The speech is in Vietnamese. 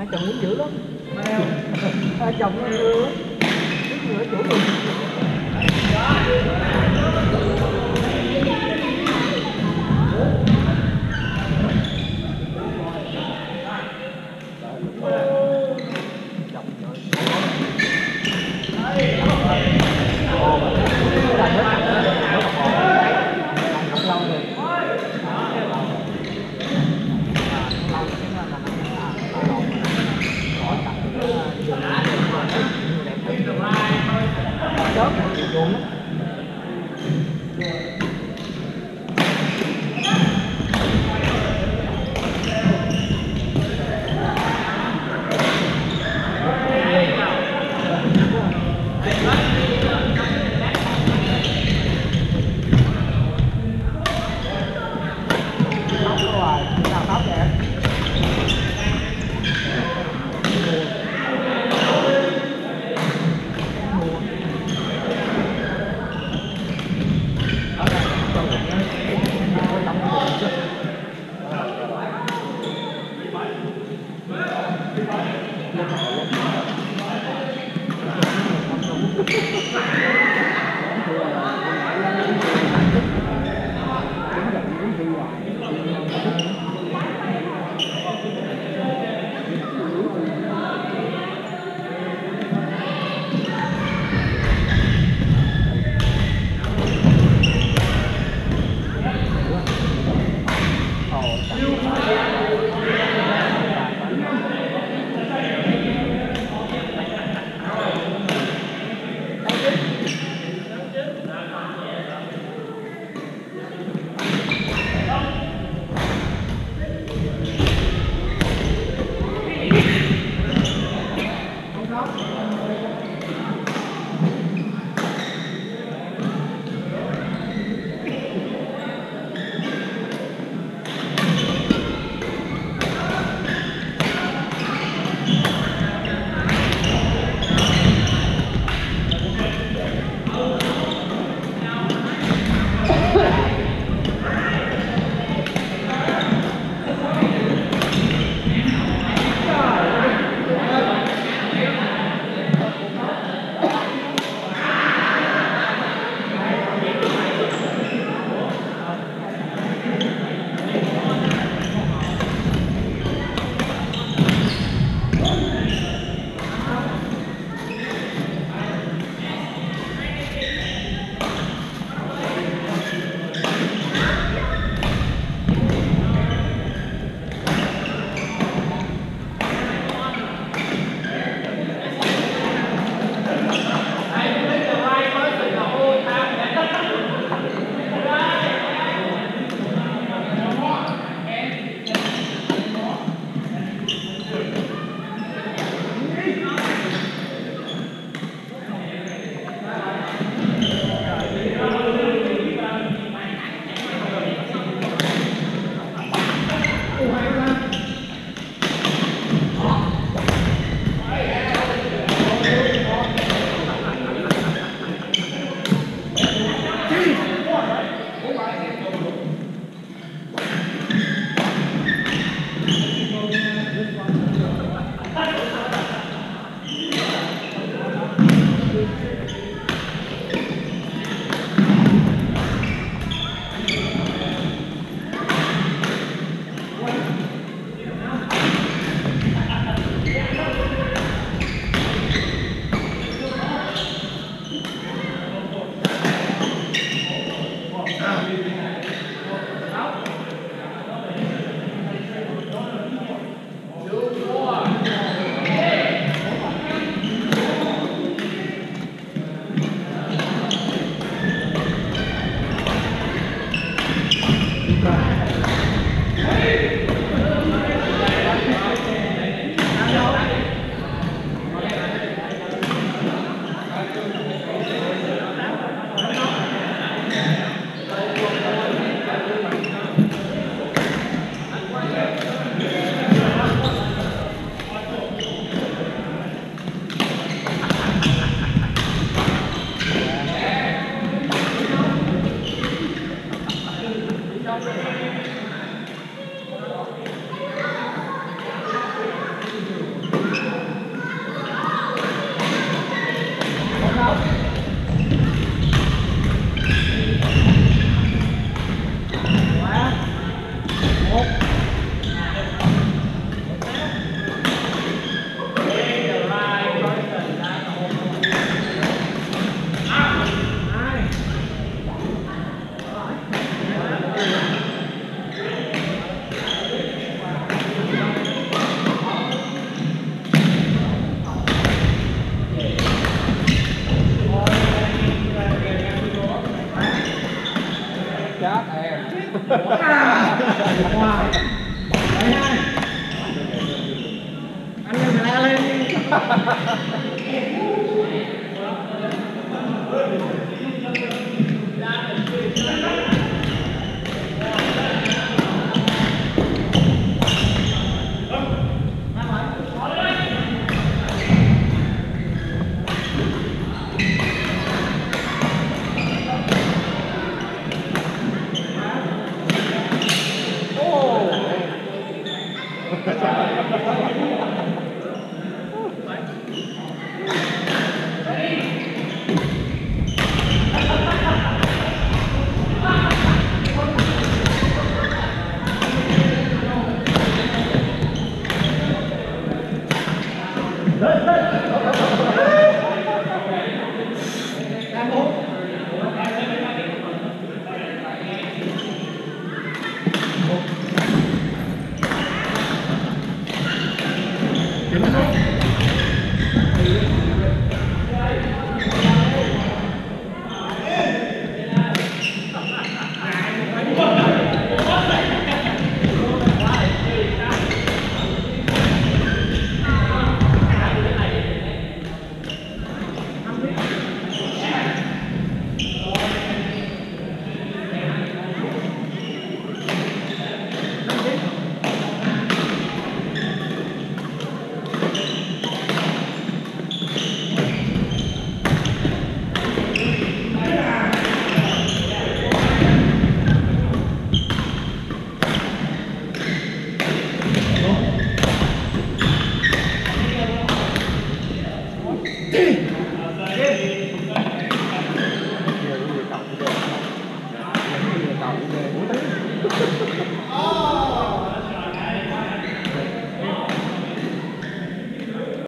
hai chồng muốn dữ lắm. Hai chồng nó đưa đứng ngựa chủ mình shop, 我 看